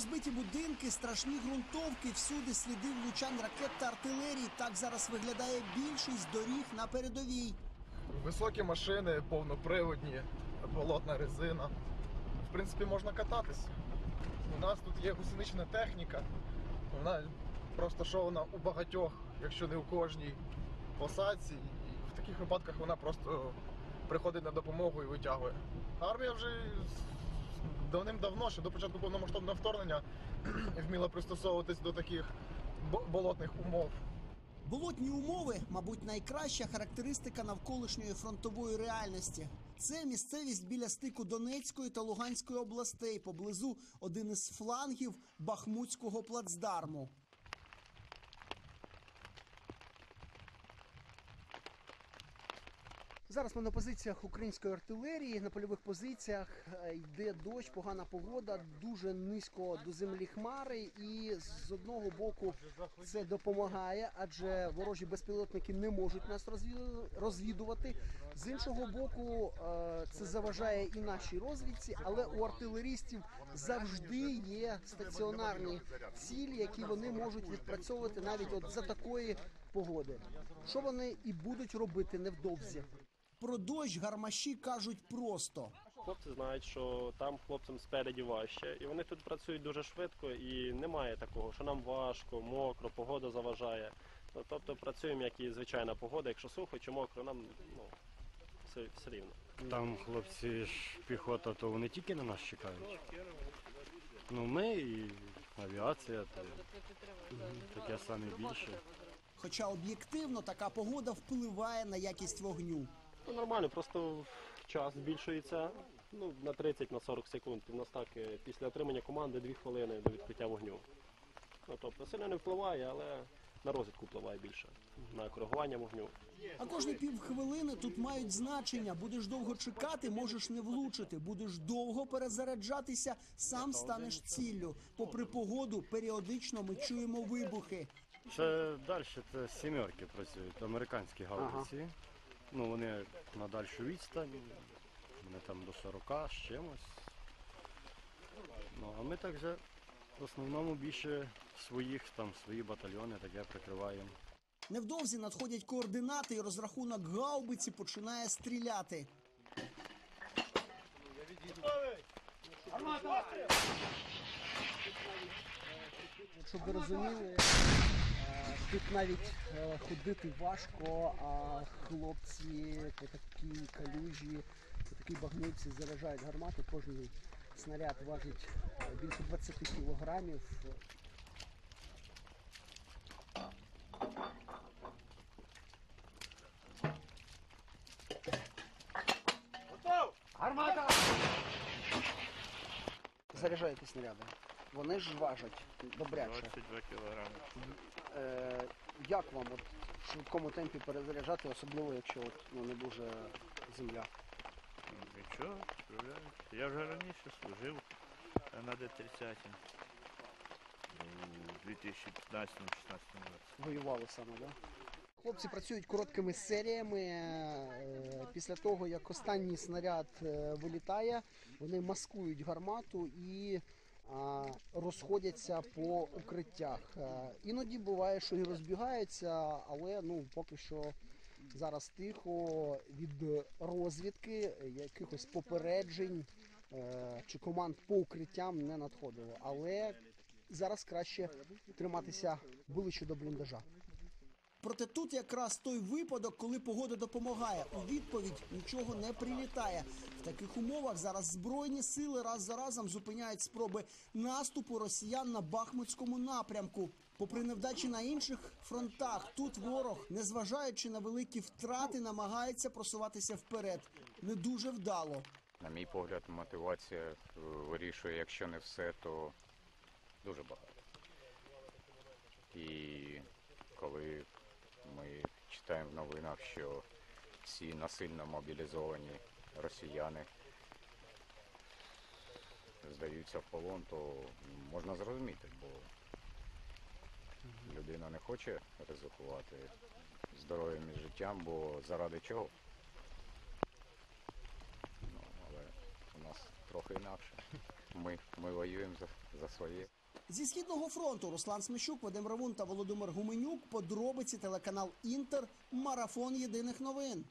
розбиті будинки, страшні ґрунтовки, всюди сліди влучань ракет та артилерії. Так зараз виглядає більшість доріг на передовій. Високі машини, повноприводні, болотна резина. В принципі, можна кататись. У нас тут є гусенична техніка. Вона просто що вона у багатьох, якщо не у кожній посадці. І в таких випадках вона просто приходить на допомогу і витягує. Армія вже давним-давно, ще до початку повномасштабного вторгнення, вміла пристосовуватись до таких бо- болотних умов. Болотні умови, мабуть, найкраща характеристика навколишньої фронтової реальності. Це місцевість біля стику Донецької та Луганської областей, поблизу один із флангів Бахмутського плацдарму. Зараз ми на позиціях української артилерії. На польових позиціях е, йде дощ, погана погода, дуже низько до землі хмари. І з одного боку це допомагає, адже ворожі безпілотники не можуть нас розвіду- розвідувати. З іншого боку, е, це заважає і нашій розвідці, але у артилерістів завжди є стаціонарні цілі, які вони можуть відпрацьовувати навіть от за такої погоди. Що вони і будуть робити невдовзі. Про дощ гармаші кажуть просто. Хлопці знають, що там хлопцям спереді важче, і вони тут працюють дуже швидко, і немає такого, що нам важко, мокро, погода заважає. Ну, тобто працюємо як і звичайна погода, якщо сухо чи мокро, нам ну, все, все рівно. Там хлопці ж піхота, то вони тільки на нас чекають. Ну ми і авіація, то таке саме більше. Хоча об'єктивно така погода впливає на якість вогню. Ну, нормально, просто час збільшується ну, на 30-40 секунд. У нас так е, після отримання команди 2 хвилини до відкриття вогню. Ну, тобто сильно не впливає, але на розвідку впливає більше, на коригування вогню. А кожні півхвилини тут мають значення. Будеш довго чекати, можеш не влучити. Будеш довго перезаряджатися, сам станеш ціллю. Попри погоду, періодично ми чуємо вибухи. Це далі це сімерки працюють, американські гаубиці. Ну вони на дальшу відстань, вони там до 40 з чимось. Ну а ми так вже в основному більше своїх, там свої батальйони таке прикриваємо. Невдовзі надходять координати, і розрахунок гаубиці починає стріляти. Щоб ви розуміли, тут навіть е, ходити важко, а хлопці по такій калюжі, по такій багнюці заряджають гармати. Кожен снаряд важить е, більше 20 кілограмів. Гармата! Заряджаєте снаряди. Вони ж важать добряче. 22 кілограми. Е, як вам от в швидкому темпі перезаряджати, особливо якщо от, ну, не дуже земля? Нічого, справляюсь. Я вже раніше служив на Д-30 у 2015-16 році. Воювали саме, да? Хлопці працюють короткими серіями. Е, Після того, як останній снаряд е, вилітає, вони маскують гармату і розходяться по укриттях. Е, Іноді буває, що і розбігаються, але ну поки що зараз тихо від розвідки, якихось попереджень е, чи команд по укриттям не надходило. Але зараз краще триматися ближче до бліндажа. Проте тут якраз той випадок, коли погода допомагає. У відповідь нічого не прилітає. В таких умовах зараз збройні сили раз за разом зупиняють спроби наступу росіян на Бахмутському напрямку. Попри невдачі на інших фронтах, тут ворог, незважаючи на великі втрати, намагається просуватися вперед. Не дуже вдало. На мій погляд, мотивація е, вирішує, якщо не все, то дуже багато. І читаємо в новинах, що ці насильно мобілізовані росіяни здаються в полон, то можна зрозуміти, бо людина не хоче ризикувати здоров'ям і життям, бо заради чого? Ну, але у нас трохи інакше. ми, ми воюємо за, за своє. Зі східного фронту Руслан Смещук, Вадим Равун та Володимир Гуменюк. Подробиці телеканал Інтер. Марафон єдиних новин.